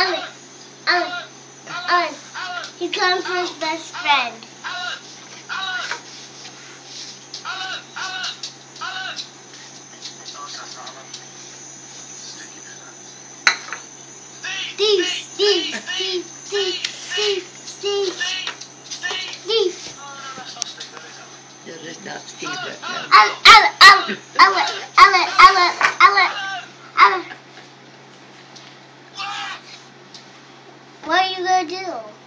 Alan, Alan, Alan. He's calling for his best friend. Steve, Steve, Steve, Steve, Steve, Steve, Steve. There's not Steve right now. Uh, Alan, Alan, Alan, Alan. regular do?